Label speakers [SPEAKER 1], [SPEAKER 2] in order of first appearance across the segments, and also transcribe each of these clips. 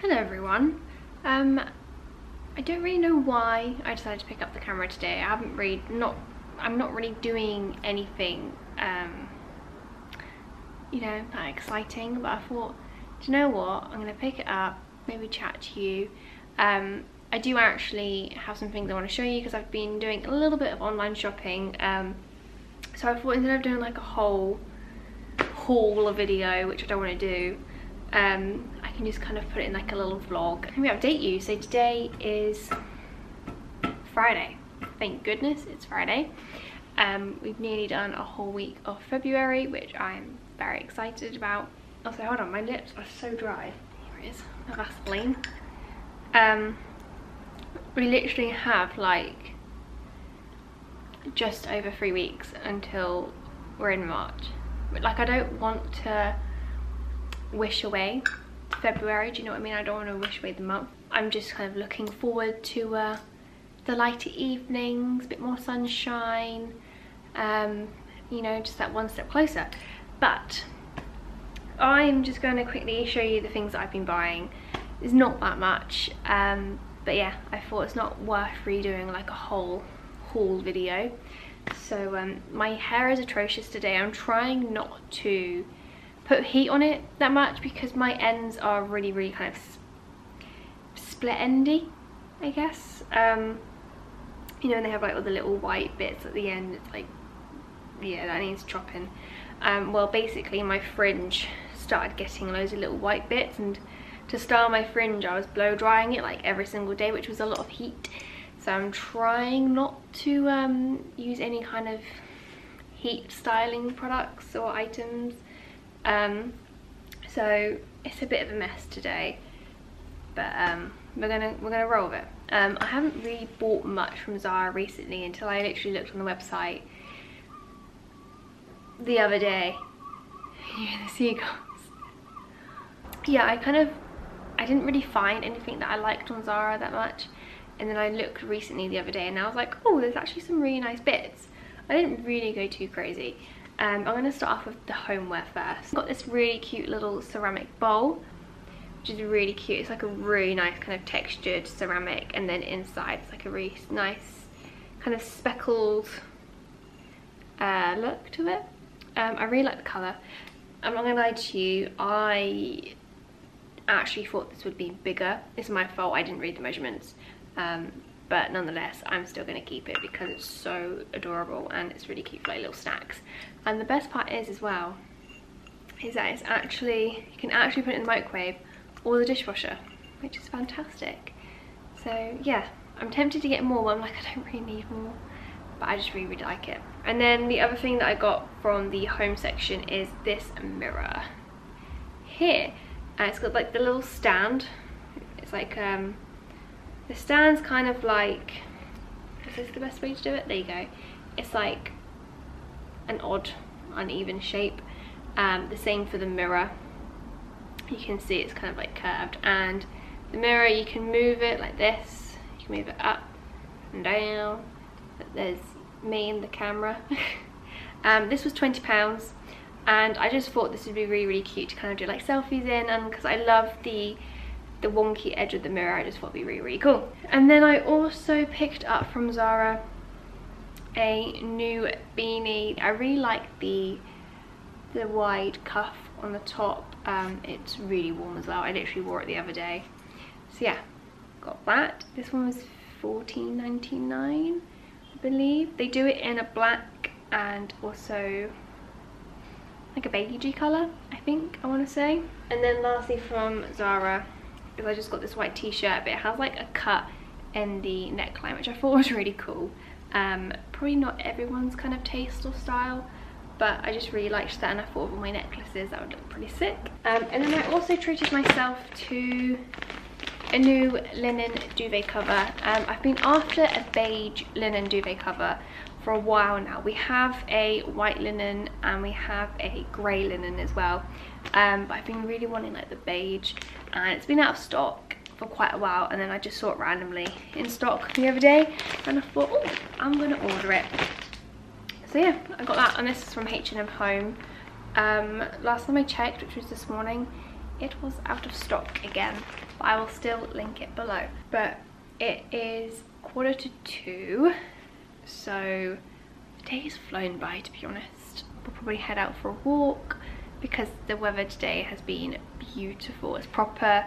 [SPEAKER 1] Hello everyone. Um, I don't really know why I decided to pick up the camera today. I haven't really, not, I'm not really doing anything, um, you know, that exciting, but I thought, do you know what, I'm going to pick it up, maybe chat to you. Um, I do actually have some things I want to show you because I've been doing a little bit of online shopping. Um, so I thought instead of doing like a whole haul of video, which I don't want to do, um, can just kind of put it in like a little vlog. Let me update you. So today is Friday. Thank goodness it's Friday. Um, we've nearly done a whole week of February, which I'm very excited about. Also, hold on, my lips are so dry. Here it is, my Vaseline. Um, we literally have like just over three weeks until we're in March. Like I don't want to wish away February, do you know what I mean? I don't want to wish away the month. I'm just kind of looking forward to uh, the lighter evenings, a bit more sunshine, um, you know, just that one step closer. But I'm just going to quickly show you the things that I've been buying. It's not that much, um, but yeah, I thought it's not worth redoing like a whole haul video. So um, my hair is atrocious today. I'm trying not to put heat on it that much because my ends are really, really kind of split endy, I guess. Um, you know, and they have like all the little white bits at the end. It's like, yeah, that needs chopping. Um, well, basically my fringe started getting loads of little white bits and to style my fringe I was blow drying it like every single day which was a lot of heat so I'm trying not to um, use any kind of heat styling products or items um, so it's a bit of a mess today, but um, we're gonna we're gonna roll with it. Um, I haven't really bought much from Zara recently until I literally looked on the website the other day. Yeah, the seagulls. Yeah, I kind of I didn't really find anything that I liked on Zara that much. And then I looked recently the other day and I was like, oh, there's actually some really nice bits. I didn't really go too crazy. Um, I'm going to start off with the homeware first. I've got this really cute little ceramic bowl, which is really cute. It's like a really nice kind of textured ceramic and then inside it's like a really nice kind of speckled uh, look to it. Um, I really like the colour. I'm not going to lie to you, I actually thought this would be bigger. It's my fault, I didn't read the measurements. Um, but nonetheless I'm still going to keep it because it's so adorable and it's really cute for like little snacks. And the best part is as well is that it's actually you can actually put it in the microwave or the dishwasher which is fantastic. So yeah I'm tempted to get more but I'm like I don't really need more. But I just really really like it. And then the other thing that I got from the home section is this mirror here. And it's got like the little stand. It's like um the stand's kind of like, is this the best way to do it? There you go. It's like an odd, uneven shape. Um, the same for the mirror. You can see it's kind of like curved. And the mirror, you can move it like this. You can move it up and down. There's me and the camera. um, this was £20 and I just thought this would be really really cute to kind of do like selfies in and because I love the the wonky edge of the mirror I just thought would be really really cool. And then I also picked up from Zara a new beanie. I really like the the wide cuff on the top. Um, it's really warm as well. I literally wore it the other day. So yeah got that. This one was 14.99 I believe. They do it in a black and also like a beigey colour I think I want to say. And then lastly from Zara is I just got this white t-shirt but it has like a cut in the neckline which I thought was really cool. Um, probably not everyone's kind of taste or style but I just really liked that and I thought with my necklaces that would look pretty sick. Um, and then I also treated myself to a new linen duvet cover. Um, I've been after a beige linen duvet cover for a while now. We have a white linen and we have a grey linen as well. Um, but I've been really wanting like the beige and it's been out of stock for quite a while and then I just saw it randomly in stock the other day and I thought, oh, I'm gonna order it. So yeah, I got that and this is from H&M Home. Um, last time I checked, which was this morning, it was out of stock again. but I will still link it below. But it is quarter to two, so the day has flown by to be honest. We'll probably head out for a walk because the weather today has been beautiful. It's proper,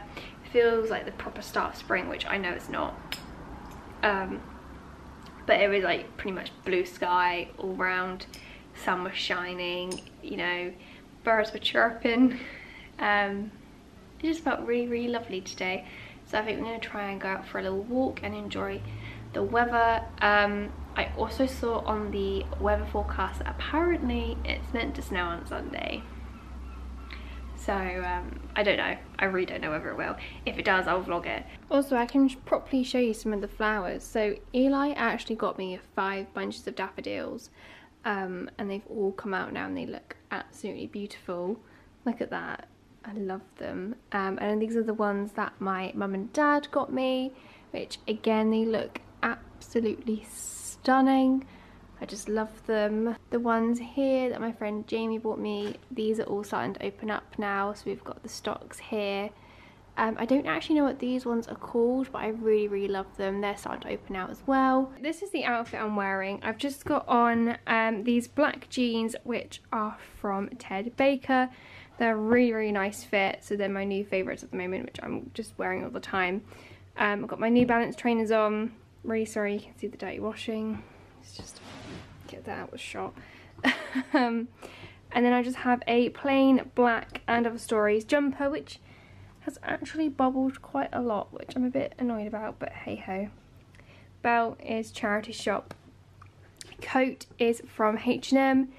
[SPEAKER 1] feels like the proper start of spring, which I know it's not. Um, but it was like pretty much blue sky all round, sun was shining, you know, birds were chirping. Um, it just felt really, really lovely today. So I think we're going to try and go out for a little walk and enjoy the weather. Um, I also saw on the weather forecast that apparently it's meant to snow on Sunday. So um, I don't know. I really don't know whether it will. If it does, I'll vlog it. Also, I can properly show you some of the flowers. So Eli actually got me five bunches of daffodils. Um, and they've all come out now and they look absolutely beautiful. Look at that. I love them. Um, and these are the ones that my mum and dad got me, which again, they look absolutely stunning. I just love them. The ones here that my friend Jamie bought me, these are all starting to open up now. So we've got the stocks here. Um, I don't actually know what these ones are called, but I really, really love them. They're starting to open out as well. This is the outfit I'm wearing. I've just got on um, these black jeans, which are from Ted Baker. They're really, really nice fit, so they're my new favourites at the moment, which I'm just wearing all the time. Um, I've got my New Balance trainers on. Really sorry you can see the dirty washing. It's just that with shot. um, and then I just have a plain black and other stories jumper, which has actually bubbled quite a lot, which I'm a bit annoyed about, but hey ho. Belt is charity shop. Coat is from H&M.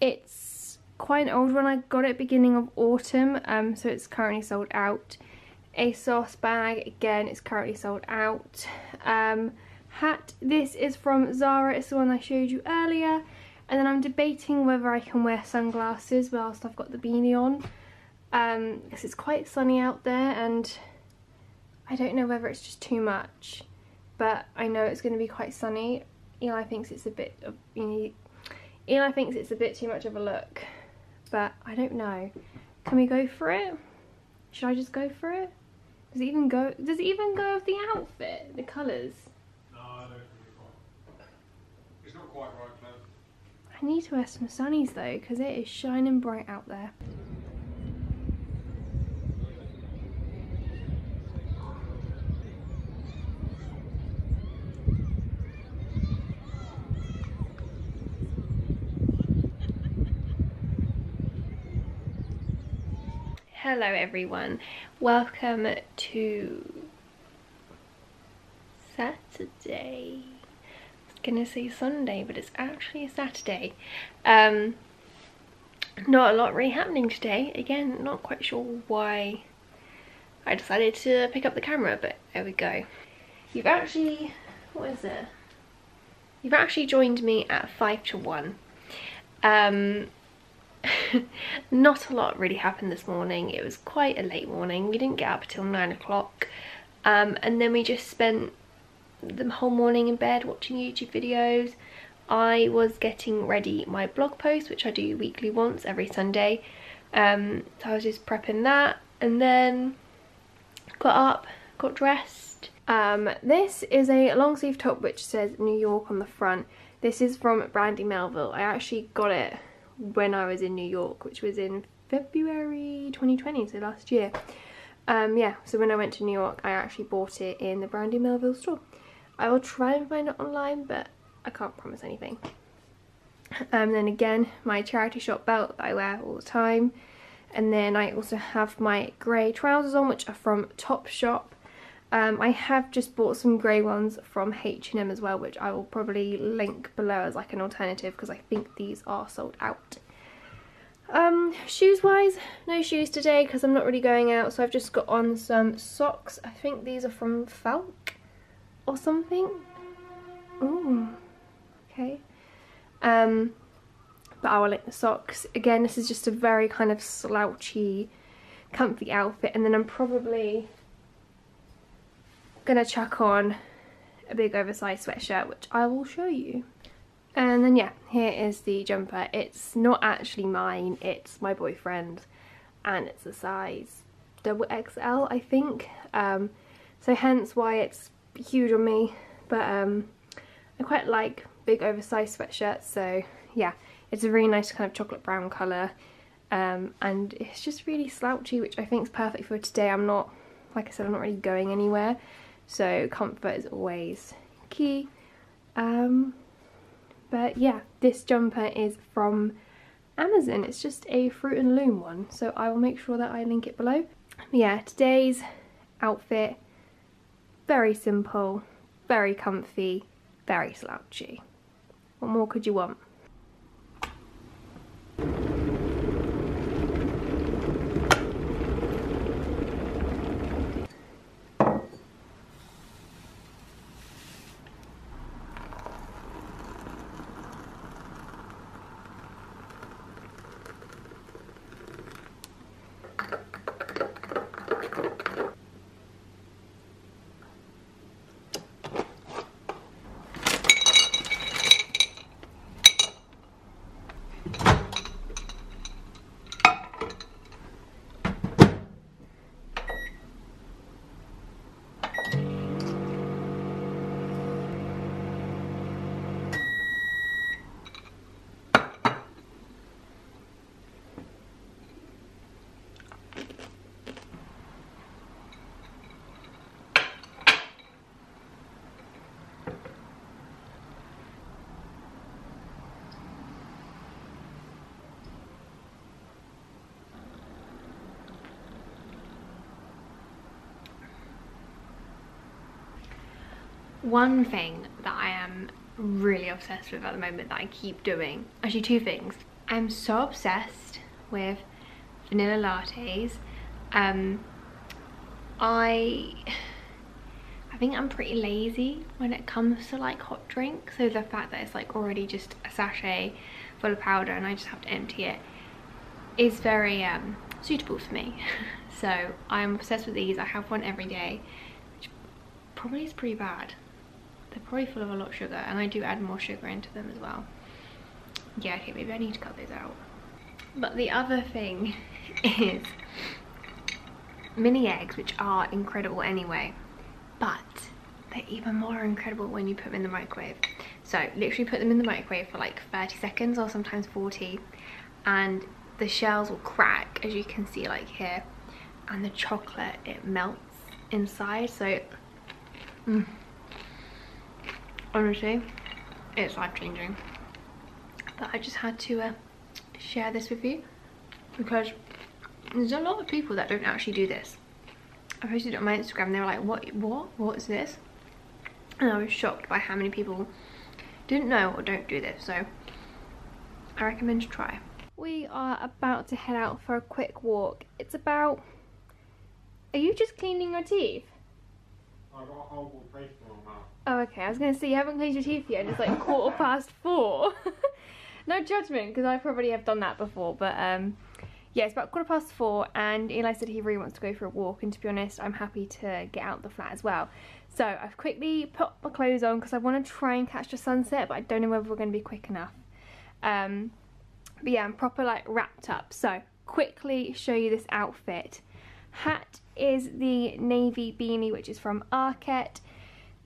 [SPEAKER 1] It's quite an old one. I got it beginning of autumn, um, so it's currently sold out. ASOS bag, again, it's currently sold out. Um, hat. This is from Zara. It's the one I showed you earlier. And then I'm debating whether I can wear sunglasses whilst I've got the beanie on. Um, because it's quite sunny out there and I don't know whether it's just too much. But I know it's going to be quite sunny. Eli thinks it's a bit of, Eli thinks it's a bit too much of a look. But I don't know. Can we go for it? Should I just go for it? Does it even go, does it even go with the outfit? The colours?
[SPEAKER 2] Quite right,
[SPEAKER 1] I need to wear some sunnies though, because it is shining bright out there. Hello everyone, welcome to Saturday gonna say Sunday, but it's actually a Saturday. Um, not a lot really happening today. Again, not quite sure why I decided to pick up the camera, but there we go. You've actually, what is it? You've actually joined me at 5 to 1. Um, not a lot really happened this morning. It was quite a late morning. We didn't get up until 9 o'clock. Um, and then we just spent the whole morning in bed watching YouTube videos. I was getting ready my blog post, which I do weekly once every Sunday. Um, so I was just prepping that and then got up, got dressed. Um, this is a long sleeve top which says New York on the front. This is from Brandy Melville. I actually got it when I was in New York, which was in February 2020, so last year. Um, yeah, so when I went to New York, I actually bought it in the Brandy Melville store. I will try and find it online, but I can't promise anything. And um, then again, my charity shop belt that I wear all the time. And then I also have my grey trousers on, which are from Topshop. Um, I have just bought some grey ones from H&M as well, which I will probably link below as like an alternative because I think these are sold out. Um, shoes wise, no shoes today because I'm not really going out, so I've just got on some socks. I think these are from Falke or something. Ooh, okay. Um, but I will link the socks. Again, this is just a very kind of slouchy, comfy outfit. And then I'm probably gonna chuck on a big oversized sweatshirt, which I will show you. And then yeah, here is the jumper. It's not actually mine, it's my boyfriend's. And it's a size double XL, I think. Um, so hence why it's huge on me. But um, I quite like big oversized sweatshirts. So yeah, it's a really nice kind of chocolate brown colour. Um, and it's just really slouchy, which I think is perfect for today. I'm not, like I said, I'm not really going anywhere. So comfort is always key. Um, but yeah, this jumper is from Amazon. It's just a Fruit and Loom one. So I will make sure that I link it below. Yeah, today's outfit, very simple, very comfy, very slouchy. What more could you want? One thing that I am really obsessed with at the moment that I keep doing, actually two things. I'm so obsessed with vanilla lattes. Um, I, I think I'm pretty lazy when it comes to like hot drinks. So the fact that it's like already just a sachet full of powder and I just have to empty it is very um, suitable for me. so I'm obsessed with these. I have one every day, which probably is pretty bad they're probably full of a lot of sugar and I do add more sugar into them as well. Yeah, okay, maybe I need to cut those out. But the other thing is mini eggs, which are incredible anyway, but they're even more incredible when you put them in the microwave. So literally put them in the microwave for like 30 seconds or sometimes 40 and the shells will crack as you can see like here and the chocolate it melts inside so mm, honestly it's life-changing. But I just had to uh, share this with you because there's a lot of people that don't actually do this. I posted it on my Instagram and they were like what what what is this? And I was shocked by how many people didn't know or don't do this so I recommend to try. We are about to head out for a quick walk. It's about are you just cleaning your teeth Oh, okay. I was going to say, you haven't cleaned your teeth yet and it's like quarter past four. no judgment, because I probably have done that before. But um, yeah, it's about quarter past four and Eli said he really wants to go for a walk. And to be honest, I'm happy to get out the flat as well. So I've quickly put my clothes on because I want to try and catch the sunset, but I don't know whether we're going to be quick enough. Um, but yeah, I'm proper like wrapped up. So quickly show you this outfit. Hat is the navy beanie, which is from Arket.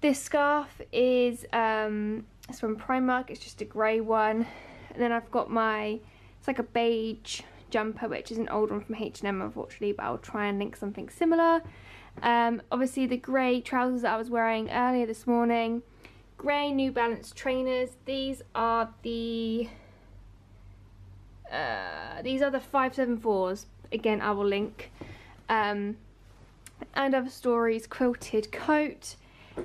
[SPEAKER 1] This scarf is um, it's from Primark, it's just a grey one. And then I've got my, it's like a beige jumper, which is an old one from H&M, unfortunately, but I'll try and link something similar. Um, obviously the grey trousers that I was wearing earlier this morning. Grey New Balance trainers. These are the, uh, these are the 574s. Again, I will link. Um, and other stories quilted coat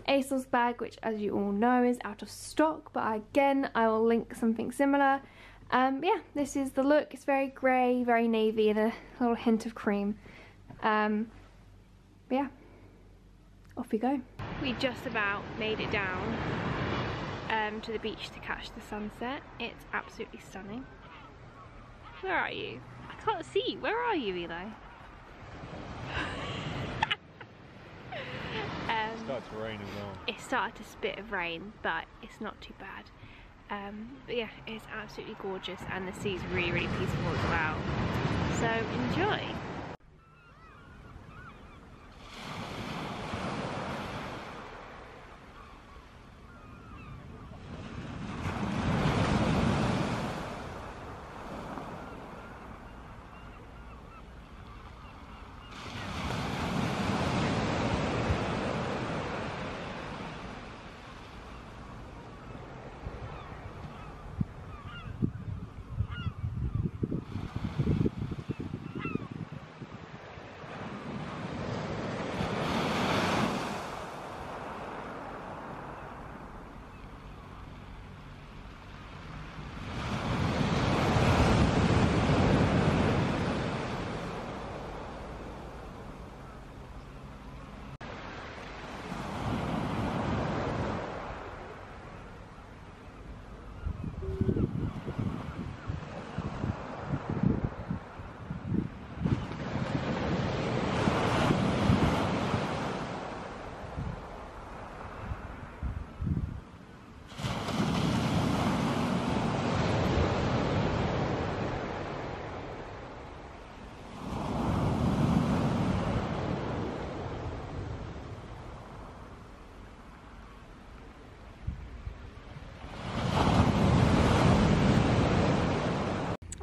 [SPEAKER 1] ASOS bag which as you all know is out of stock. But again I will link something similar. Um, yeah this is the look. It's very grey very navy and a little hint of cream. Um, yeah off we go. We just about made it down um, to the beach to catch the sunset. It's absolutely stunning. Where are you? I can't see. Where are you Eli
[SPEAKER 2] Um, started to rain as well.
[SPEAKER 1] It started to spit of rain, but it's not too bad. Um, but yeah, it's absolutely gorgeous and the sea's really, really peaceful as well. So enjoy.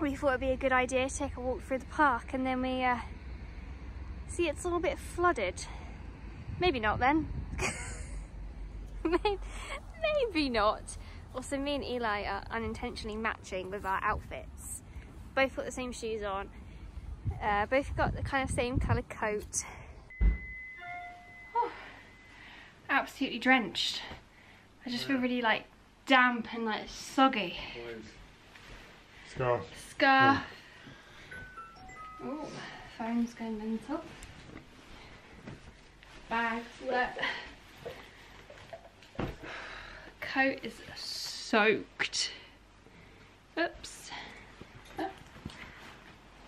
[SPEAKER 3] We thought it'd be a good idea to take a walk through the park and then we uh, see it's all a bit flooded. Maybe not then. Maybe not. Also, me and Eli are unintentionally matching with our outfits. Both got the same shoes on. Uh, both got the kind of same coloured coat.
[SPEAKER 1] Oh, absolutely drenched. I just feel really like damp and like soggy.
[SPEAKER 2] Scarf.
[SPEAKER 1] Scarf. Oh, phone's going mental. Bags wet. Coat is soaked. Oops. Oh.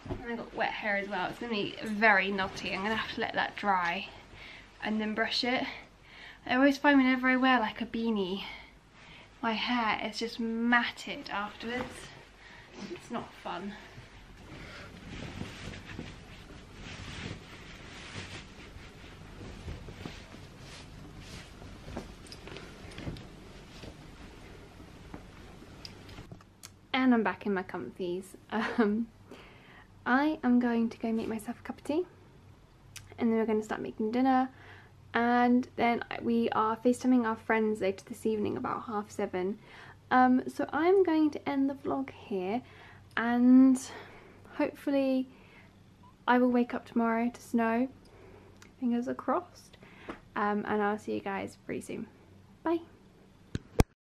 [SPEAKER 1] And I got wet hair as well. It's gonna be very knotty. I'm gonna have to let that dry and then brush it. I always find whenever I wear like a beanie, my hair is just matted afterwards. It's not fun. And I'm back in my comfies. Um, I am going to go make myself a cup of tea and then we're going to start making dinner and then we are FaceTiming our friends later this evening about half seven. Um, so I'm going to end the vlog here and hopefully I will wake up tomorrow to snow. Fingers are crossed. Um, and I'll see you guys pretty soon. Bye.